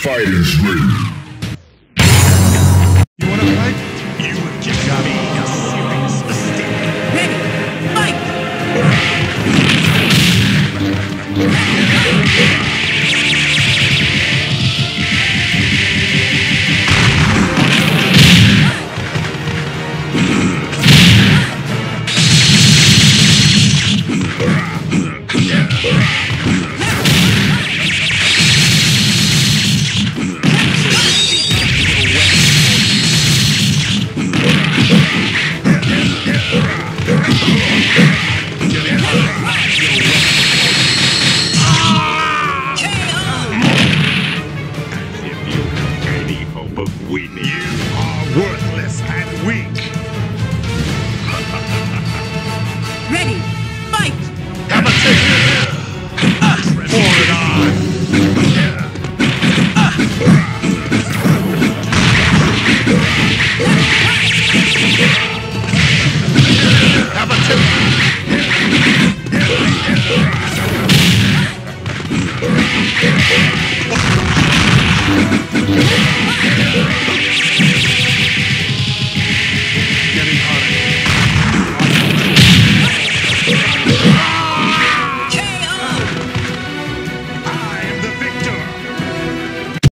Fighters ready. You wanna fight? You have just made a serious mistake. Ready, fight! If of winning, you are worthless and weak. Ready, fight! A taste. It on. Taste.